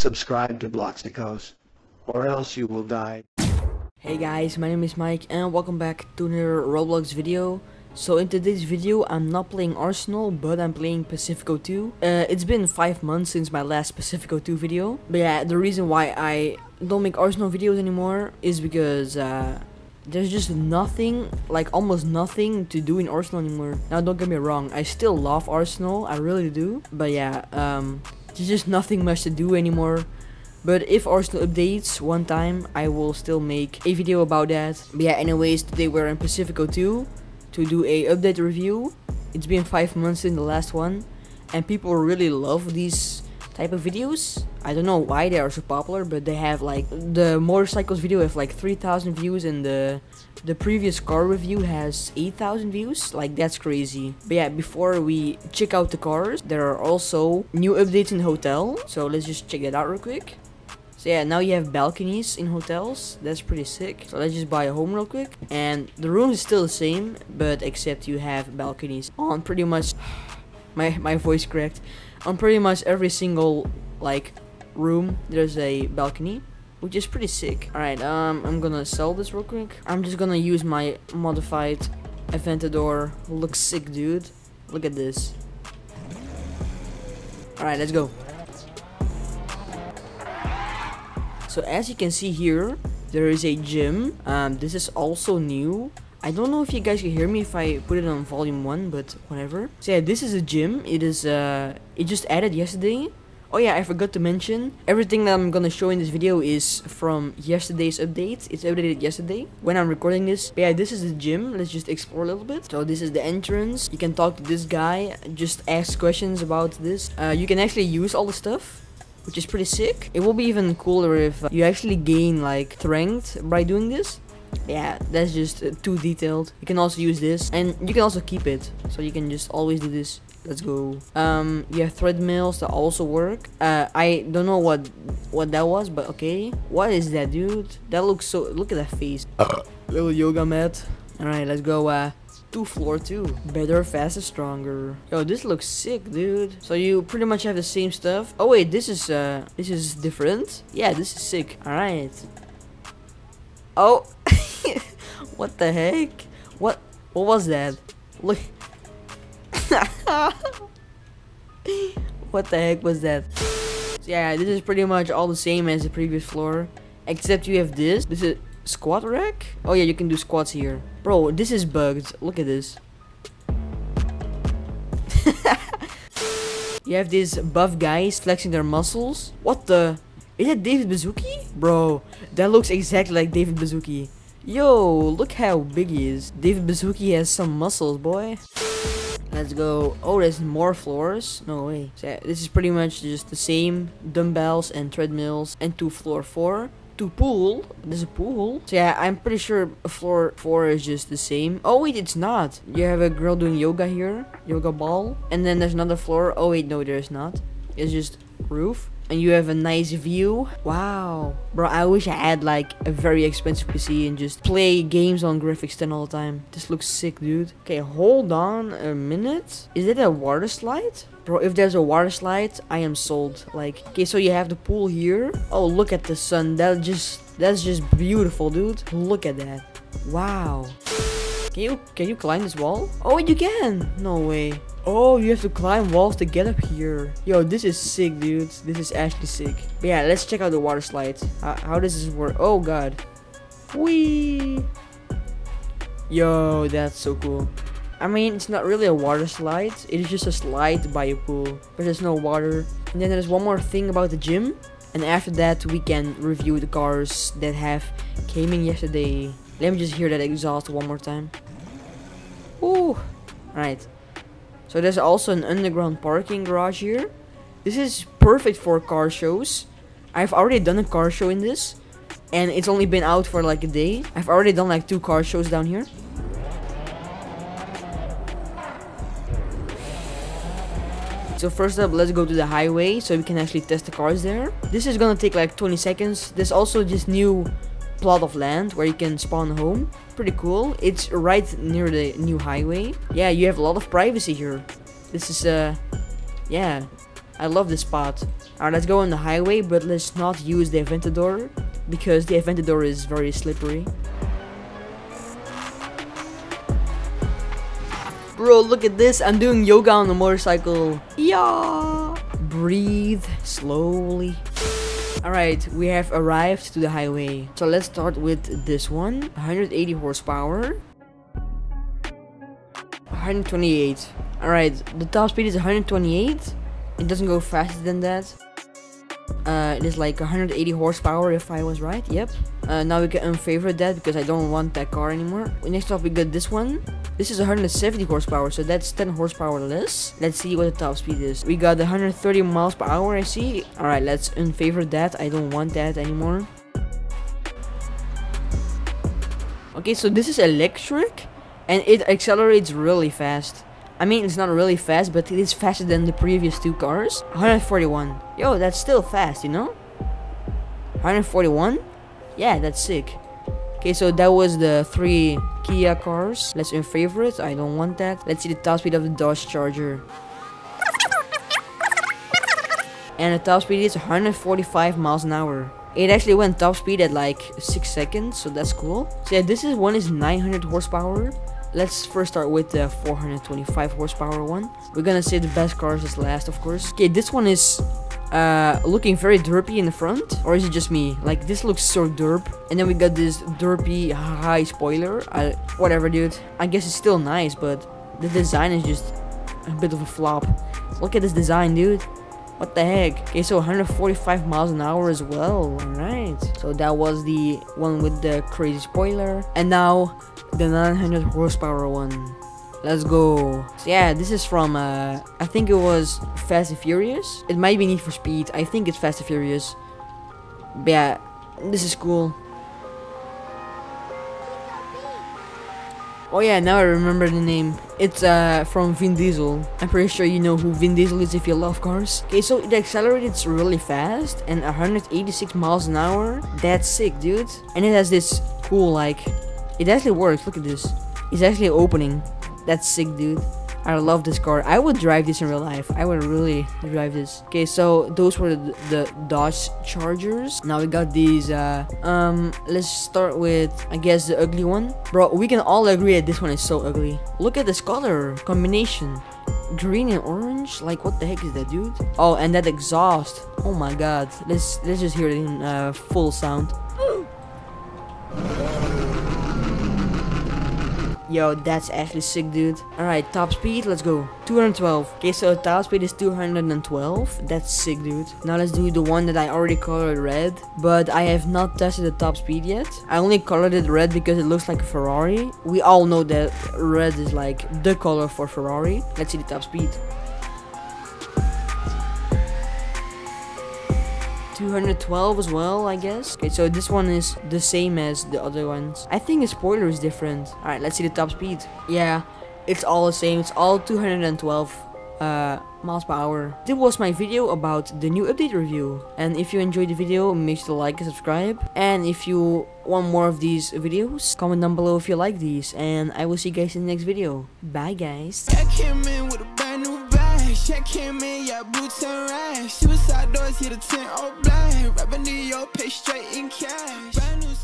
Subscribe to BloxyCos, or else you will die. Hey guys, my name is Mike and welcome back to another Roblox video. So in today's video, I'm not playing Arsenal, but I'm playing Pacifico 2. Uh, it's been 5 months since my last Pacifico 2 video. But yeah, the reason why I don't make Arsenal videos anymore is because uh, there's just nothing, like almost nothing to do in Arsenal anymore. Now don't get me wrong, I still love Arsenal, I really do. But yeah, um, there's just nothing much to do anymore. But if Arsenal updates one time, I will still make a video about that. But yeah, anyways, today we're in Pacifico 2 to do a update review. It's been 5 months in the last one. And people really love these type of videos. I don't know why they are so popular, but they have like the motorcycles video have like 3,000 views and the the previous car review has 8,000 views. Like that's crazy. But yeah, before we check out the cars, there are also new updates in the hotel. So let's just check that out real quick. So yeah, now you have balconies in hotels. That's pretty sick. So let's just buy a home real quick. And the room is still the same, but except you have balconies on pretty much my my voice cracked. On pretty much every single like room there's a balcony which is pretty sick. Alright, um, I'm gonna sell this real quick. I'm just gonna use my modified Aventador. Looks sick, dude. Look at this. Alright, let's go. So as you can see here, there is a gym. Um, this is also new. I don't know if you guys can hear me if I put it on volume 1, but whatever. So yeah, this is a gym. It is, uh, it just added yesterday. Oh yeah, I forgot to mention, everything that I'm gonna show in this video is from yesterday's update. It's updated yesterday when I'm recording this. But yeah, this is the gym. Let's just explore a little bit. So this is the entrance. You can talk to this guy, just ask questions about this. Uh, you can actually use all the stuff which is pretty sick. It will be even cooler if you actually gain like strength by doing this. Yeah, that's just uh, too detailed. You can also use this and you can also keep it. So you can just always do this. Let's go. Um, yeah, treadmills that also work. Uh, I don't know what what that was, but okay. What is that, dude? That looks so. Look at that face. Little yoga mat. All right, let's go. Uh, to floor two. Better, faster, stronger. Yo, this looks sick, dude. So you pretty much have the same stuff. Oh wait, this is uh, this is different. Yeah, this is sick. All right. Oh, what the heck? What? What was that? Look. what the heck was that? So yeah, this is pretty much all the same as the previous floor. Except you have this. This is squat rack? Oh yeah, you can do squats here. Bro, this is bugged. Look at this. you have these buff guys flexing their muscles. What the? Is that David Baszucki? Bro, that looks exactly like David Baszucki. Yo, look how big he is. David Baszucki has some muscles, boy. Let's go. Oh, there's more floors? No way. So, this is pretty much just the same dumbbells and treadmills and to floor 4 to pool. There's a pool. So yeah, I'm pretty sure floor 4 is just the same. Oh wait, it's not. You have a girl doing yoga here. Yoga ball. And then there's another floor. Oh wait, no, there's not. It's just roof and you have a nice view. Wow. Bro, I wish I had like a very expensive PC and just play games on Graphics 10 all the time. This looks sick, dude. Okay, hold on a minute. Is it a water slide? Bro, if there's a water slide, I am sold. Like, okay, so you have the pool here. Oh, look at the sun. That just, that's just beautiful, dude. Look at that. Wow. Can you, can you climb this wall? Oh, you can. No way. Oh, you have to climb walls to get up here. Yo, this is sick, dudes. This is actually sick. But yeah, let's check out the water slides. How, how does this work? Oh, God. Whee! Yo, that's so cool. I mean, it's not really a water slide. It is just a slide by a pool. But there's no water. And then there's one more thing about the gym. And after that, we can review the cars that have came in yesterday. Let me just hear that exhaust one more time. Ooh. Alright. So there's also an underground parking garage here. This is perfect for car shows. I've already done a car show in this. And it's only been out for like a day. I've already done like two car shows down here. So first up, let's go to the highway so we can actually test the cars there. This is gonna take like 20 seconds. There's also this new plot of land where you can spawn home. Pretty cool. It's right near the new highway. Yeah, you have a lot of privacy here. This is, uh, yeah, I love this spot. Alright, let's go on the highway, but let's not use the Aventador because the Aventador is very slippery. Bro, look at this. I'm doing yoga on the motorcycle. Yeah. Breathe slowly. Alright, we have arrived to the highway. So let's start with this one. 180 horsepower. 128. Alright, the top speed is 128. It doesn't go faster than that. Uh, it is like 180 horsepower if I was right, yep. Uh, now we can unfavorite that because I don't want that car anymore. Next up we got this one. This is 170 horsepower, so that's 10 horsepower less. Let's see what the top speed is. We got 130 miles per hour, I see. Alright, let's unfavorite that. I don't want that anymore. Okay, so this is electric, and it accelerates really fast. I mean, it's not really fast, but it is faster than the previous two cars. 141. Yo, that's still fast, you know? 141? Yeah, that's sick. Okay, so that was the three Kia cars. Let's in favorite. I don't want that. Let's see the top speed of the Dodge Charger. And the top speed is 145 miles an hour. It actually went top speed at like 6 seconds, so that's cool. So yeah, this is one is 900 horsepower. Let's first start with the 425 horsepower one. We're gonna say the best cars is last, of course. Okay, this one is uh, looking very derpy in the front. Or is it just me? Like, this looks so derp. And then we got this derpy high spoiler. I, whatever, dude. I guess it's still nice, but the design is just a bit of a flop. Look at this design, dude. What the heck? Okay, so 145 miles an hour as well. Alright. So that was the one with the crazy spoiler. And now the 900 horsepower one. Let's go. So yeah, this is from, uh, I think it was Fast and Furious. It might be Need for Speed. I think it's Fast and Furious. But yeah, this is cool. Oh yeah, now I remember the name. It's uh from Vin Diesel. I'm pretty sure you know who Vin Diesel is if you love cars. Okay, so it accelerates really fast and 186 miles an hour. That's sick, dude. And it has this cool like, it actually works. Look at this. It's actually opening. That's sick, dude. I love this car. I would drive this in real life. I would really drive this. Okay, so those were the, the Dodge Chargers. Now we got these. Uh, um, let's start with I guess the ugly one. Bro, we can all agree that this one is so ugly. Look at this color combination. Green and orange? Like what the heck is that, dude? Oh, and that exhaust. Oh my god. Let's let's just hear it in uh, full sound. Yo, that's actually sick, dude. Alright, top speed, let's go. 212. Okay, so top speed is 212. That's sick, dude. Now let's do the one that I already colored red. But I have not tested the top speed yet. I only colored it red because it looks like a Ferrari. We all know that red is like the color for Ferrari. Let's see the top speed. 212 as well, I guess. Okay, so this one is the same as the other ones. I think the spoiler is different. Alright, let's see the top speed. Yeah, it's all the same. It's all 212 uh, miles per hour. This was my video about the new update review. And if you enjoyed the video, make sure to like and subscribe. And if you want more of these videos, comment down below if you like these. And I will see you guys in the next video. Bye, guys. Check him in, yeah, boots and rags. Suicide doors, hit a 10 all black. Revenue, your pay straight in cash. Brand new